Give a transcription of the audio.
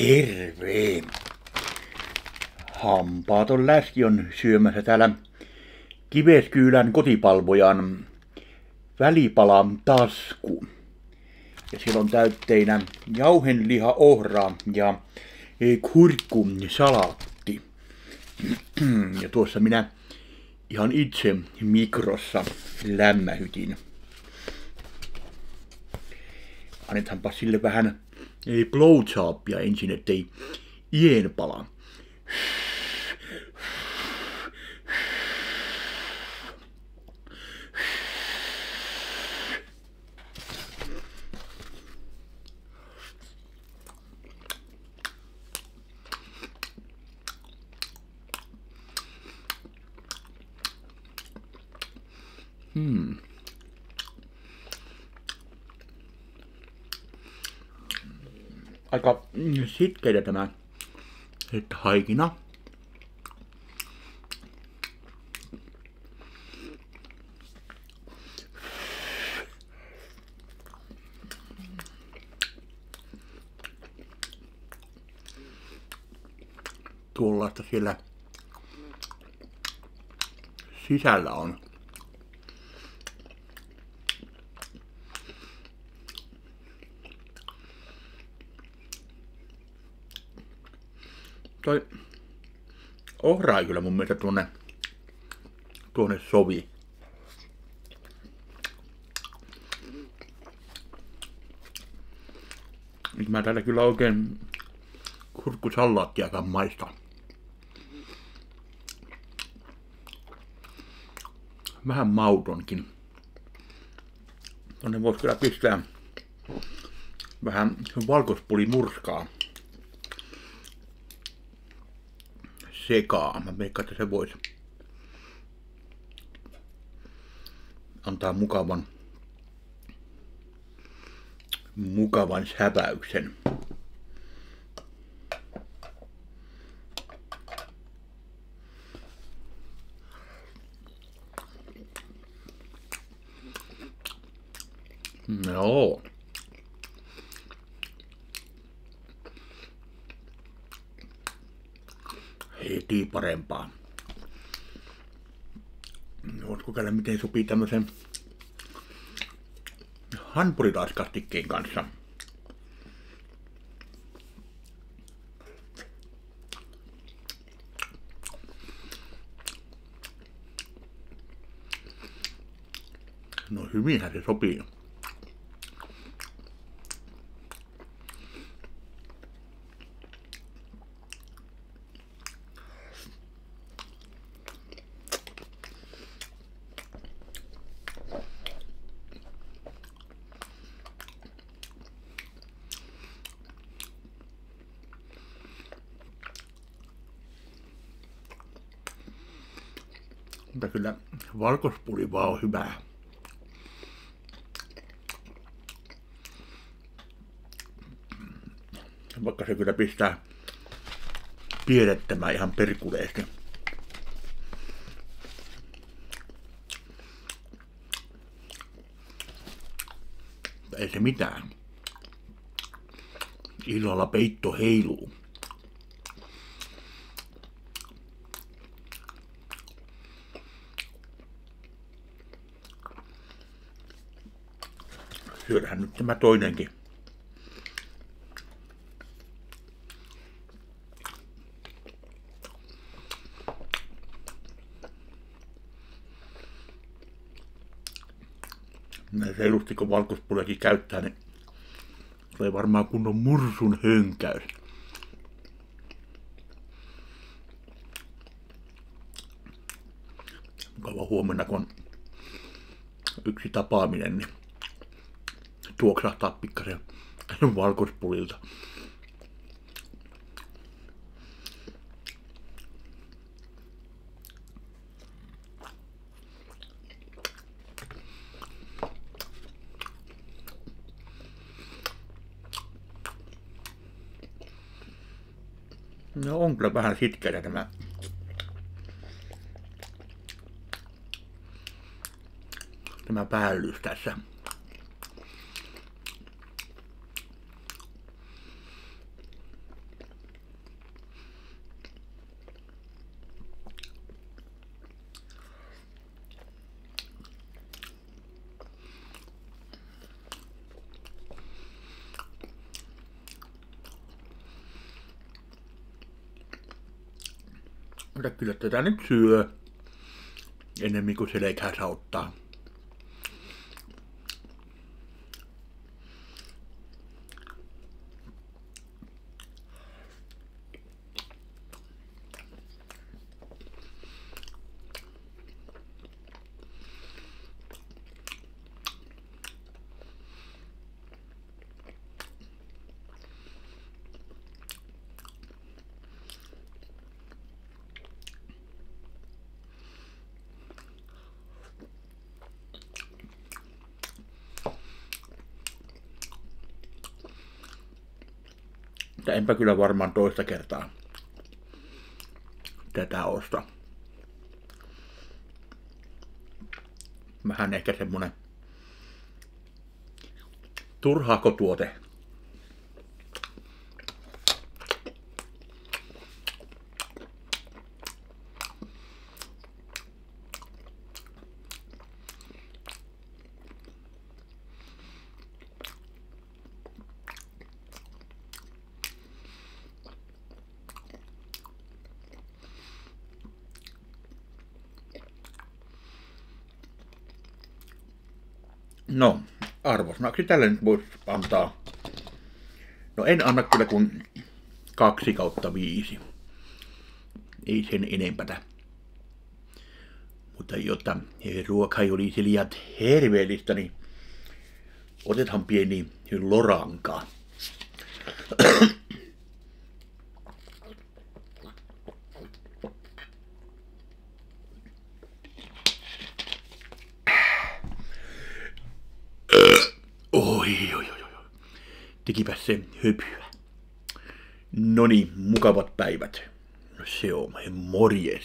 Terve! Hampaaton läski on syömässä täällä Kiveskyylän kotipalvojan välipalan tasku. Ja siellä on täytteinä jauhenliha, ohra ja e, kurkku salatti. Ja tuossa minä ihan itse mikrossa lämmähytin. Annetaanpa sille vähän ei blowjobia ensin, ettei ien pala. Hmm. Aika sitkeitä tämä että haikina. Tuollaista siellä sisällä on. Toi ohra ei kyllä mun mielestä tuonne, tuonne sovi. Nyt mä täällä kyllä oikein kurkkusallaattiakaan maista. Vähän mautonkin. Tonne voisi kyllä pistää vähän valkospulimurskaa. Sekaan. Mä veikkaan, että se voisi antaa mukavan, mukavan säväyksen. Joo. Heti parempaa. Voit kokeilla, miten sopii tämmöisen hanpuritaiskastikkeen kanssa. No hyvinhän se sopii. Mutta kyllä valkospuli vaan on hyvää. Vaikka se kyllä pistää piedettämään ihan perkuleesti. Ei se mitään. Illalla peitto heiluu. Syödään nyt tämä toinenkin. reilusti kun valkospulekin käyttää, niin tulee varmaan kunnon mursun hönkäys. Mukava huomenna, kun on yksi tapaaminen, niin tuoksahtaa pikkasen valkoispulilta. No on kyllä vähän sitkeä tämä tämä päällys tässä. Mutta kyllä tätä nyt syö enemmän kuin selkää sauttaa. Mutta enpä kyllä varmaan toista kertaa tätä osta. Vähän ehkä semmonen turhaako tuote. No, arvosanaksi tälle nyt voisi antaa. No en anna kyllä kuin kaksi kautta viisi. Ei sen enempää. Mutta jotta ruoka ei olisi liian terveellistä, niin otetaan pieni loranka. Tekipä se höpyä. No niin, mukavat päivät. No se on morjes.